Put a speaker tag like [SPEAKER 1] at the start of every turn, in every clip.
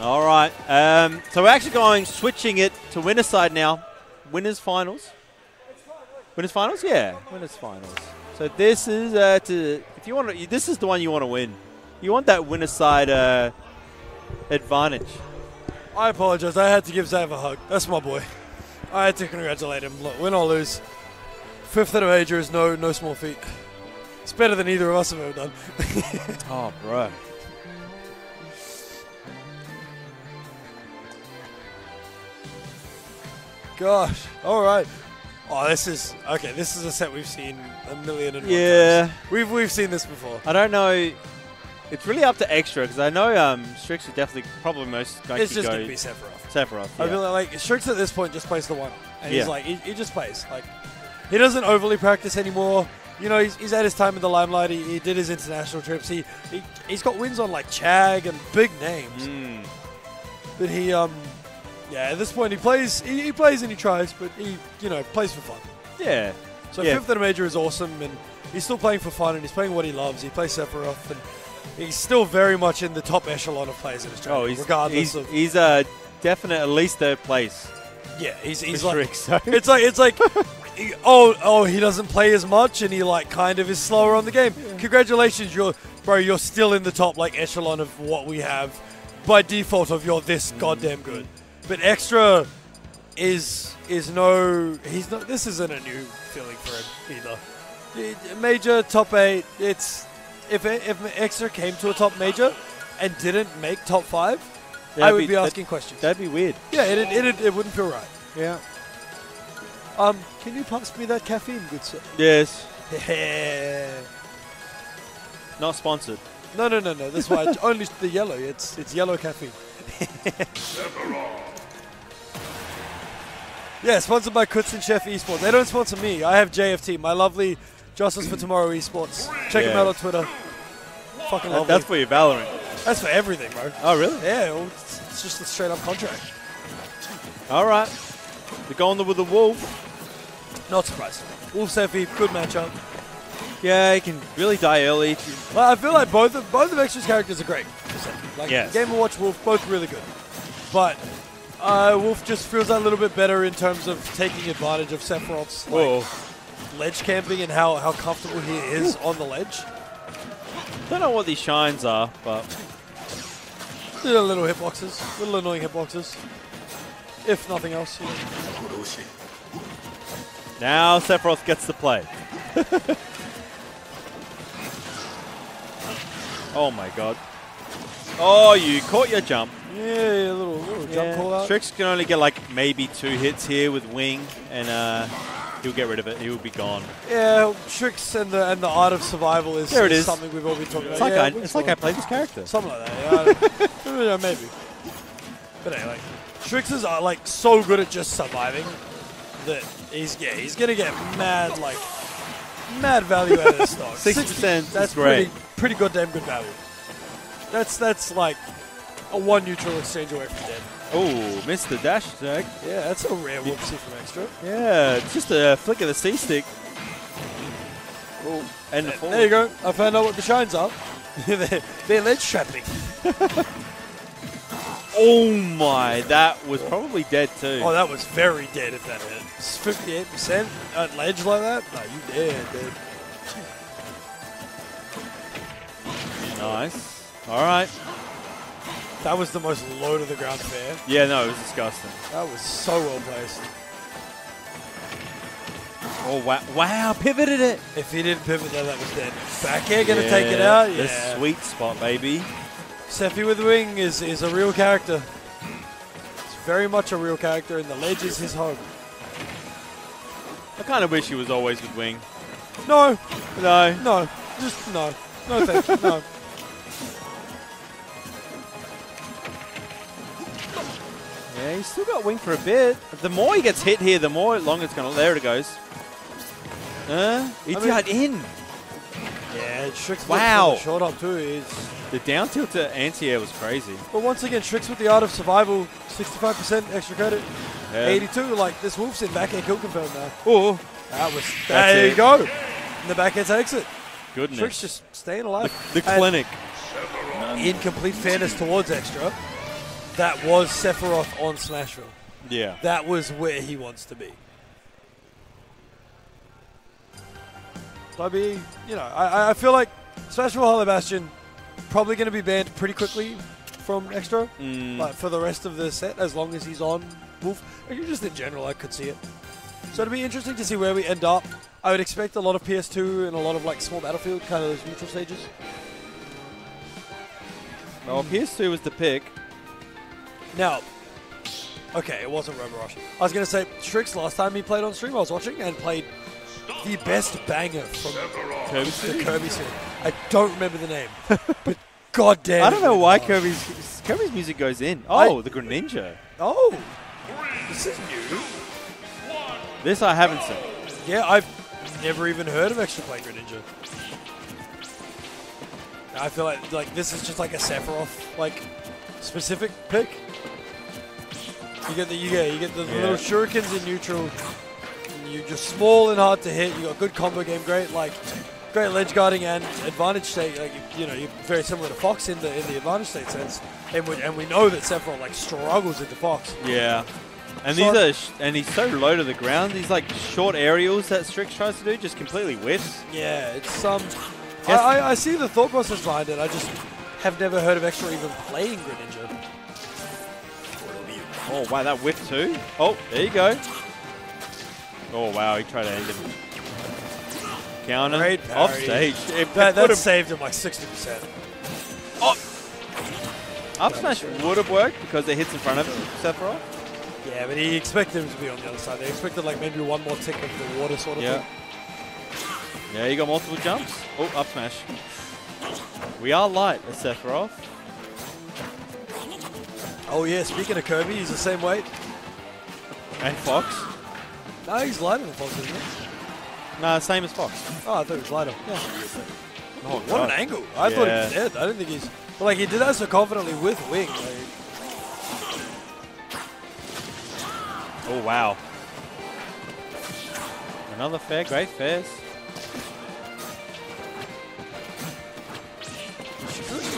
[SPEAKER 1] All right. Um, so we're actually going switching it to winner side now. Winners finals. Winners finals, yeah. Winners finals. So this is uh, to if you want to. This is the one you want to win. You want that winner side uh, advantage.
[SPEAKER 2] I apologize. I had to give Zav a hug. That's my boy. I had to congratulate him. Look, win or lose, fifth at a major is no no small feat. It's better than either of us have ever done.
[SPEAKER 1] Oh, bro.
[SPEAKER 2] Gosh. All right. Oh, this is okay. This is a set we've seen a million million and one
[SPEAKER 1] Yeah.
[SPEAKER 2] times. We've we've seen this before.
[SPEAKER 1] I don't know. It's really up to extra because I know um, Sriks is definitely probably most going
[SPEAKER 2] It's
[SPEAKER 1] to
[SPEAKER 2] just
[SPEAKER 1] go
[SPEAKER 2] gonna be Sephiroth.
[SPEAKER 1] Sephiroth.
[SPEAKER 2] I feel like Sriks at this point just plays the one, and
[SPEAKER 1] Yeah.
[SPEAKER 2] he's like he, he just plays like he doesn't overly practice anymore. You know, he's, he's at his time in the limelight. He, he did his international trips. He, he he's got wins on like Chag and big names.
[SPEAKER 1] Mm.
[SPEAKER 2] But he um yeah at this point he plays he, he plays and he tries, but he you know plays for fun.
[SPEAKER 1] Yeah.
[SPEAKER 2] So
[SPEAKER 1] Yeah.
[SPEAKER 2] fifth at a major is awesome, and he's still playing for fun, and he's playing what he loves. He plays Sephiroth, and he's still very much in the top echelon of players in Australia,
[SPEAKER 1] Oh, he's
[SPEAKER 2] regardless
[SPEAKER 1] he's,
[SPEAKER 2] of
[SPEAKER 1] he's a definite at least third place.
[SPEAKER 2] yeah. He's he's like
[SPEAKER 1] Sriks, so.
[SPEAKER 2] it's like it's like he- oh oh he doesn't play as much, and he like kind of is slower on the game. Congratulations, you're bro. You're still in the top like echelon of what we have by default of you're this goddamn good. But extra is is no he's not. This isn't a new feeling for him either. Major top eight. It's if if extra came to a top major and didn't make top five, I
[SPEAKER 1] That'd
[SPEAKER 2] would
[SPEAKER 1] be-
[SPEAKER 2] be,
[SPEAKER 1] that-
[SPEAKER 2] asking questions.
[SPEAKER 1] That'd be weird.
[SPEAKER 2] yeah, it, it, it, it wouldn't feel right.
[SPEAKER 1] Yeah.
[SPEAKER 2] Um, can you pass me that caffeine, good sir?
[SPEAKER 1] Yes.
[SPEAKER 2] no,
[SPEAKER 1] Not sponsored.
[SPEAKER 2] no, no, no. No. That's why it's only the yellow. It's it's yellow caffeine. yeah, sponsored by Kutzen Chef Esports. They don't sponsor me. I have JFT, my lovely Justice for Tomorrow Esports. Check them
[SPEAKER 1] Yeah.
[SPEAKER 2] out on Twitter. Fucking
[SPEAKER 1] That-
[SPEAKER 2] lovely.
[SPEAKER 1] that's for your Valorant.
[SPEAKER 2] That's for everything, bro.
[SPEAKER 1] Oh, really?
[SPEAKER 2] Yeah, well, it's, it's just a straight up contract.
[SPEAKER 1] All right. They're going with the Wolf.
[SPEAKER 2] Not surprising. Wolf Sephi, good matchup.
[SPEAKER 1] Yeah, he can really die early.
[SPEAKER 2] Well, I feel like both of both of Extra's characters are great. Like
[SPEAKER 1] Yes.
[SPEAKER 2] Game and Watch Wolf, both really good. But uh, Wolf just feels that little bit better in terms of taking advantage of Sephiroth's like, ledge camping and how, how comfortable he is on the ledge.
[SPEAKER 1] Don't know what these shines are, but
[SPEAKER 2] Little, little hitboxes, little annoying hitboxes. If nothing else. you know.
[SPEAKER 1] now Sephiroth gets the play. oh my god. Oh, you caught your jump.
[SPEAKER 2] Yeah, yeah, little, little jump call out.
[SPEAKER 1] Sriks can only get like maybe two hits here with Wing, and uh, he'll get rid of it. He will be gone.
[SPEAKER 2] Yeah, Sriks and the and the art of survival is,
[SPEAKER 1] There it
[SPEAKER 2] is
[SPEAKER 1] is.
[SPEAKER 2] something we've all been talking
[SPEAKER 1] It's
[SPEAKER 2] about.
[SPEAKER 1] like
[SPEAKER 2] yeah,
[SPEAKER 1] I, it's like
[SPEAKER 2] fine.
[SPEAKER 1] I played this character.
[SPEAKER 2] Something like that. Yeah, I don't- yeah, maybe. But anyway, Trixers are like so good at just surviving that he's yeah he's gonna get mad like mad value out of this stock.
[SPEAKER 1] 60% is
[SPEAKER 2] That's
[SPEAKER 1] great.
[SPEAKER 2] pretty pretty goddamn good value. That's that's like a one neutral exchange away from dead.
[SPEAKER 1] Oh, missed the dash attack.
[SPEAKER 2] Yeah, that's a rare whoopsie from extra.
[SPEAKER 1] Yeah, it's just a flick of the C stick. Oh, and the.
[SPEAKER 2] There you go. I found out what the shines are. they're, they're ledge trapping.
[SPEAKER 1] Oh my, that was probably dead too.
[SPEAKER 2] Oh, that was very dead if that hit. 58% at ledge like that? No, you dead, dead.
[SPEAKER 1] nice. All right.
[SPEAKER 2] That was the most low to the ground fair.
[SPEAKER 1] Yeah, no, it was disgusting.
[SPEAKER 2] That was so well placed.
[SPEAKER 1] Oh wow, wow, pivoted it.
[SPEAKER 2] If he didn't pivot there, that was dead. Back air gonna take it out? Yeah.
[SPEAKER 1] The sweet spot, baby.
[SPEAKER 2] Sephi with wing is, is a real character. It's very much a real character, and the ledge is his home.
[SPEAKER 1] I kind of wish he was always with Wing.
[SPEAKER 2] No,
[SPEAKER 1] No.
[SPEAKER 2] no, just no. No thank you, no.
[SPEAKER 1] Yeah, he's still got Wing for a bit. The more he gets hit here, the more long it's gonna. There it goes. Uh, he
[SPEAKER 2] I mean-
[SPEAKER 1] got in.
[SPEAKER 2] Yeah, Sriks
[SPEAKER 1] Wow.
[SPEAKER 2] short up too. Is
[SPEAKER 1] The down tilt to anti-air was crazy.
[SPEAKER 2] but once again, Sriks with the art of survival, 65% extra credit,
[SPEAKER 1] Yeah.
[SPEAKER 2] 82. Like this Wolf's in back air kill confirmed now.
[SPEAKER 1] Oh,
[SPEAKER 2] That was
[SPEAKER 1] That's
[SPEAKER 2] there.
[SPEAKER 1] it.
[SPEAKER 2] you go. And the back air takes it.
[SPEAKER 1] goodness.
[SPEAKER 2] Sriks just staying alive.
[SPEAKER 1] the
[SPEAKER 2] And
[SPEAKER 1] clinic.
[SPEAKER 2] in complete fairness towards extra, that was Sephiroth on Smashville.
[SPEAKER 1] Yeah.
[SPEAKER 2] That was where he wants to be. So I'd be, you know, I, I feel like Smashville Hollow Bastion probably going to be banned pretty quickly from Extra,
[SPEAKER 1] Mm.
[SPEAKER 2] but for the rest of the set, as long as he's on Wolf, like, just in general, I could see it. So it'd be interesting to see where we end up. I would expect a lot of PS2 and a lot of like small battlefield, kind of those neutral stages.
[SPEAKER 1] Well, PS2 was the pick.
[SPEAKER 2] Now, okay, it wasn't Robo Rush. I was going to say, Sriks, last time he played on stream, I was watching and played the best banger from
[SPEAKER 1] Kirby
[SPEAKER 2] the Kirby series. I don't remember the name, but god damn.
[SPEAKER 1] I don't know why. Kirby's Kirby's music goes in.
[SPEAKER 2] I-
[SPEAKER 1] Oh, the Greninja.
[SPEAKER 2] Oh, this is new.
[SPEAKER 1] This I haven't seen.
[SPEAKER 2] Yeah, I've never even heard of Extra Play Greninja. I feel like like this is just like a Sephiroth like specific pick. You get the you get you get the
[SPEAKER 1] Yeah.
[SPEAKER 2] little shurikens in neutral. You're just small and hard to hit. You got good combo game, great like great ledge guarding and advantage state. Like you know, you're very similar to Fox in the in the advantage state sense. And we, and we know that Sephiroth like struggles into Fox.
[SPEAKER 1] Yeah. And
[SPEAKER 2] So-
[SPEAKER 1] these are sh- and he's so low to the ground. These like short aerials that Sriks tries to do just completely whiffs.
[SPEAKER 2] Yeah, it's um. I, I, I see the thought process behind it. I just have never heard of Extra even playing Greninja.
[SPEAKER 1] Oh wow, that whiff too. Oh, there you go. Oh wow, he tried to end him. Counter
[SPEAKER 2] Great parry.
[SPEAKER 1] off stage. It,
[SPEAKER 2] That, that saved him like sixty percent. Oh!
[SPEAKER 1] up smash would have worked because it hits in front of him, Sephiroth.
[SPEAKER 2] Yeah, but he expected him to be on the other side. They expected like maybe one more tick of the water sort of
[SPEAKER 1] Yeah.
[SPEAKER 2] thing.
[SPEAKER 1] Yeah, you got multiple jumps. Oh, up smash. We are light as Sephiroth.
[SPEAKER 2] Oh yeah, speaking of Kirby, he's the same weight.
[SPEAKER 1] And Fox.
[SPEAKER 2] No, he's lighter than Fox, isn't he?
[SPEAKER 1] No, same as Fox.
[SPEAKER 2] Oh, I thought he was lighter.
[SPEAKER 1] Oh,
[SPEAKER 2] What an angle! I thought he was dead. I didn't think he's. But like he did that so confidently with Wing. Like,
[SPEAKER 1] Oh, wow. Another fair, great fairs.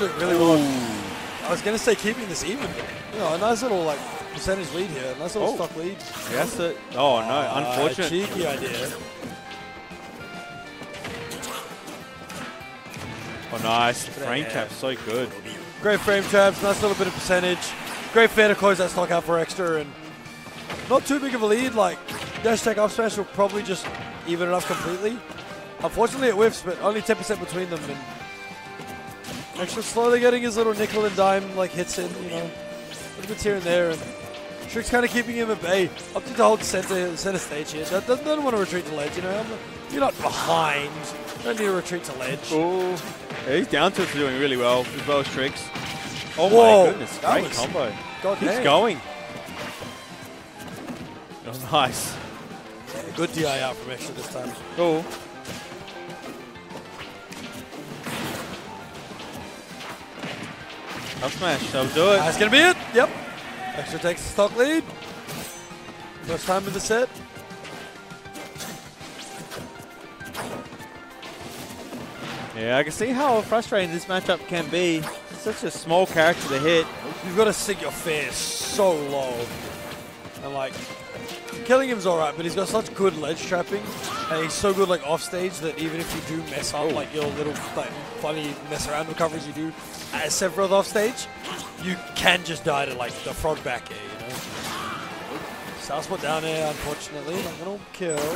[SPEAKER 2] Looked really well. I was gonna say keeping this even, you know, a nice little like percentage lead here, a nice little
[SPEAKER 1] Oh.
[SPEAKER 2] stock lead.
[SPEAKER 1] Has. Oh, no,
[SPEAKER 2] Uh,
[SPEAKER 1] unfortunate.
[SPEAKER 2] cheeky idea.
[SPEAKER 1] Oh, nice. Frame
[SPEAKER 2] Yeah.
[SPEAKER 1] so good.
[SPEAKER 2] Great frame traps, nice little bit of percentage. Great fair to close that stock out for extra, and not too big of a lead. Like dash tech up smash will probably just even it up completely. Unfortunately, it whiffs, but only 10% between them. And extra slowly getting his little nickel and dime like hits in, you know, bits here and there, and Trick's kind of keeping him at bay. Up to the whole center center stage here. Doesn't, doesn't want to retreat to ledge, you know. You're not behind. Don't need to retreat to ledge.
[SPEAKER 1] Oh, yeah, he's down to doing really well, as well as tricks. Oh
[SPEAKER 2] Whoa,
[SPEAKER 1] my goodness, great
[SPEAKER 2] was-
[SPEAKER 1] combo.
[SPEAKER 2] God
[SPEAKER 1] Keeps
[SPEAKER 2] damn.
[SPEAKER 1] going. Oh, nice.
[SPEAKER 2] Yeah, good DI out from extra this time.
[SPEAKER 1] Cool. Up smash, that'll do it.
[SPEAKER 2] That's gonna be it. Yep. Extra takes the stock lead. First time in the set.
[SPEAKER 1] Yeah, I can see how frustrating this matchup can be. Such a small character to hit.
[SPEAKER 2] You've got to sink your fear so low. And like, killing him's alright, but he's got such good ledge trapping, and he's so good like off stage that even if you do mess up like your little like funny mess around recoveries you do as Sephiroth off stage, you can just die to like the frog back air, you know. South spot down air, unfortunately, not gonna kill.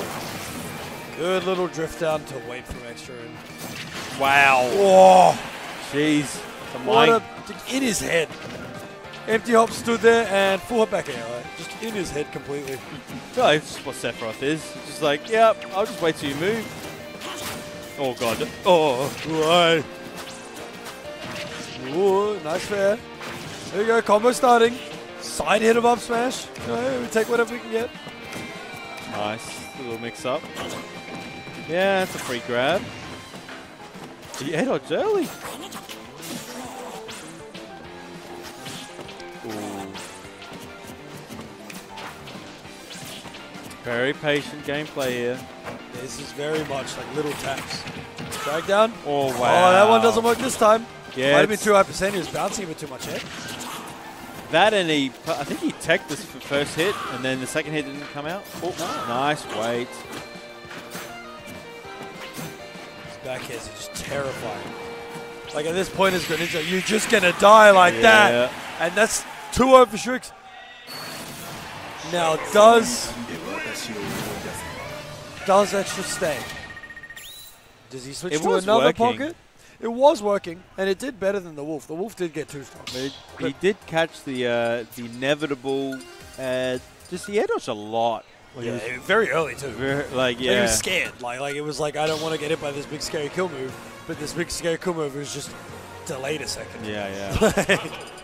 [SPEAKER 2] Good little drift down to wait for extra and
[SPEAKER 1] Wow.
[SPEAKER 2] Whoa!
[SPEAKER 1] Jeez.
[SPEAKER 2] What a, in his head. Empty hop stood there and full hop back air, right? Just in his head completely.
[SPEAKER 1] Yeah, it's what Sephiroth is. It's just like, yep, I'll just wait till you move. Oh god. Oh, right.
[SPEAKER 2] Ooh, nice fair. There you go, combo starting. Side hit of up smash. You know, we take whatever we can get.
[SPEAKER 1] Nice. Little mix up. Yeah, that's a free grab. He air dodged early. Very patient gameplay here.
[SPEAKER 2] This is very much like little taps. Drag down.
[SPEAKER 1] Oh wow.
[SPEAKER 2] Oh, that one doesn't work this time.
[SPEAKER 1] Yeah,
[SPEAKER 2] Might have been too high percent. He was bouncing a bit too much head.
[SPEAKER 1] That and he, I think he teched this first hit, and then the second hit didn't come out. Oh, nice wait.
[SPEAKER 2] His back are just terrifying. Like at this point as Greninja, you're just gonna die like
[SPEAKER 1] Yeah.
[SPEAKER 2] that. And that's 2 over Sriks. Now does does extra stay? Does he switch
[SPEAKER 1] It
[SPEAKER 2] to another
[SPEAKER 1] working.
[SPEAKER 2] pocket? It was working, and it did better than the Wolf. The Wolf did get two stars.
[SPEAKER 1] It- he did catch the uh, the inevitable. Uh, just he air dodged a lot. Like,
[SPEAKER 2] Yeah,
[SPEAKER 1] was
[SPEAKER 2] very early too.
[SPEAKER 1] very, like
[SPEAKER 2] He was scared. Like, like it was like I don't want to get hit by this big scary kill move, but this big scary kill move was just delayed a second.
[SPEAKER 1] Yeah, yeah.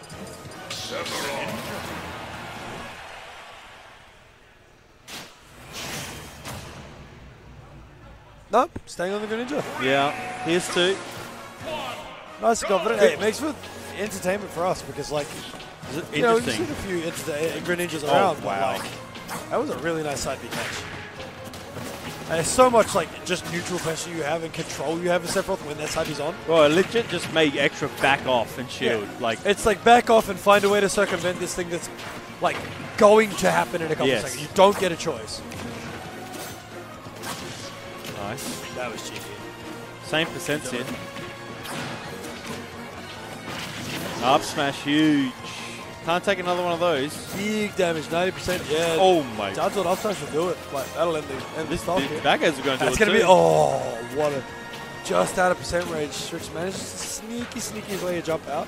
[SPEAKER 2] nope, staying on the Greninja.
[SPEAKER 1] yeah. Here's two.
[SPEAKER 2] Nice and confident. Hey, it makes for entertainment for us because, like,
[SPEAKER 1] Is it
[SPEAKER 2] you know, we've seen a few enterta- uh, Greninjas
[SPEAKER 1] Oh,
[SPEAKER 2] around,
[SPEAKER 1] wow.
[SPEAKER 2] like, that was a really nice side B catch. And there's so much like just neutral pressure you have and control you have in Sephiroth when that side B's on.
[SPEAKER 1] well, it legit just made extra back off and shield. Like
[SPEAKER 2] It's like back off and find a way to circumvent this thing that's like going to happen in a couple
[SPEAKER 1] Yes.
[SPEAKER 2] seconds. You don't get a choice.
[SPEAKER 1] Nice.
[SPEAKER 2] That was cheeky.
[SPEAKER 1] Same percent here. Up smash huge. Can't take another one of those.
[SPEAKER 2] Big damage, 90%. Yeah.
[SPEAKER 1] Oh my.
[SPEAKER 2] That's I thought Upsmash would do it. Like, that'll end the, end
[SPEAKER 1] This,
[SPEAKER 2] stock here.
[SPEAKER 1] back guys are going to do
[SPEAKER 2] That's
[SPEAKER 1] it
[SPEAKER 2] going to be, oh, what a, just out of percent range. Sriks managed to sneaky, sneaky way to jump out.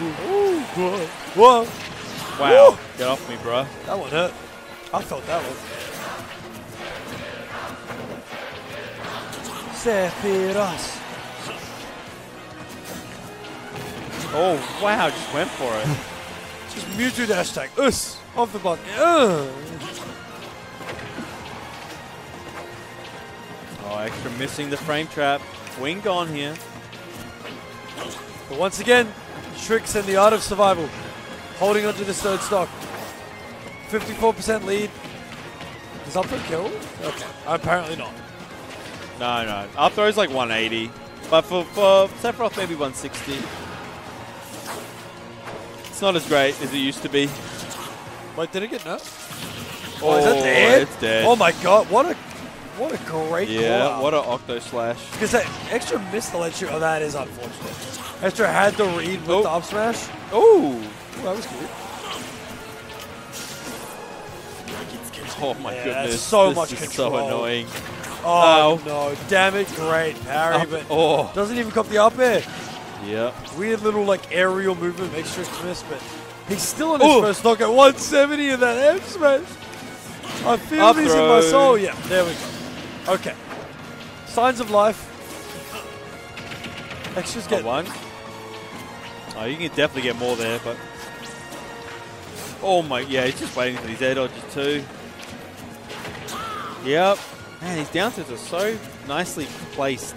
[SPEAKER 2] Ooh, whoa, whoa.
[SPEAKER 1] Wow. Get off me, bro.
[SPEAKER 2] That one hurt. I felt that one. Sephiroth.
[SPEAKER 1] Oh wow, just went for it.
[SPEAKER 2] Just Mewtwo dash tag. Us. Off the button. Ugh.
[SPEAKER 1] Oh, extra missing the frame trap. Wing gone here.
[SPEAKER 2] But once again, Sriks and the art of survival. Holding onto this third stock. 54% lead. Is up for kill? Okay. Apparently not.
[SPEAKER 1] No, no. Up throw's like 180. But for, for Sephiroth, maybe 160. It's not as great as it used to be.
[SPEAKER 2] Wait, did it get nerfed?
[SPEAKER 1] Oh,
[SPEAKER 2] is that dead?
[SPEAKER 1] it's dead.
[SPEAKER 2] Oh my god, what a what a great
[SPEAKER 1] yeah, what a Octaslash.
[SPEAKER 2] Because that extra miss the ledge shoot, oh, that is unfortunate. Extra had to read with
[SPEAKER 1] Oh.
[SPEAKER 2] the up smash.
[SPEAKER 1] Ooh.
[SPEAKER 2] Oh, that was good.
[SPEAKER 1] Oh my
[SPEAKER 2] Yeah,
[SPEAKER 1] goodness.
[SPEAKER 2] that's so
[SPEAKER 1] this
[SPEAKER 2] much
[SPEAKER 1] is
[SPEAKER 2] control.
[SPEAKER 1] so annoying.
[SPEAKER 2] Oh,
[SPEAKER 1] Ow.
[SPEAKER 2] no. Damn it. Great parry,
[SPEAKER 1] Up-
[SPEAKER 2] but
[SPEAKER 1] oh.
[SPEAKER 2] doesn't even cop the up air.
[SPEAKER 1] Yep.
[SPEAKER 2] Weird little like aerial movement makes Trish miss, but he's still on his
[SPEAKER 1] Ooh.
[SPEAKER 2] first knock at 170 in that F smash. I feel
[SPEAKER 1] Up
[SPEAKER 2] these in my soul. Yeah, there we go. Okay. Signs of life. Extras
[SPEAKER 1] Got
[SPEAKER 2] get
[SPEAKER 1] one. Oh, you can definitely get more there, but. Oh my, yeah, he's just waiting for these air dodges too. Yep. Man, these down tilts are so nicely placed.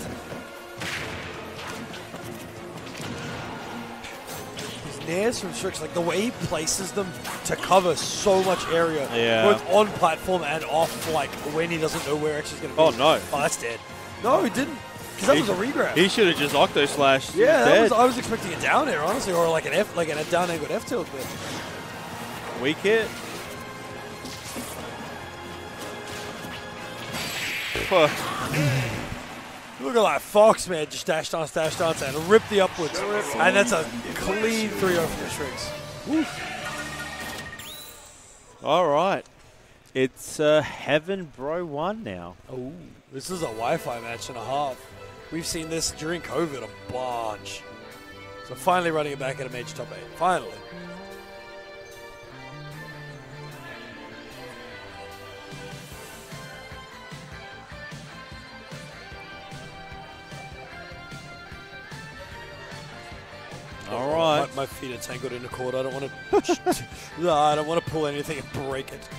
[SPEAKER 2] His nairs from Sriks, like the way he places them to cover so much area,
[SPEAKER 1] Yeah.
[SPEAKER 2] both on platform and off, like when he doesn't know where X is going to be.
[SPEAKER 1] Oh, no.
[SPEAKER 2] Oh, that's dead. No, he didn't. Because that
[SPEAKER 1] He-
[SPEAKER 2] was a regrab.
[SPEAKER 1] He should have just Octo Slashed.
[SPEAKER 2] yeah, that was, I was expecting a down air, honestly, or like an F, like a down angled F tilt. But
[SPEAKER 1] Weak hit. Huh.
[SPEAKER 2] look at that Fox man, just dash dance, dash dance, and rip the upwards, and that's a clean 3-0 for the Sriks.
[SPEAKER 1] All right. It's uh, Heaven Bro 1 now.
[SPEAKER 2] Oh, this is a Wi-Fi match and a half. We've seen this during COVID a bunch. So finally running it back at a major top eight. Finally. My, feet are tangled in a cord. I don't want to. no, I don't want to pull anything and break it.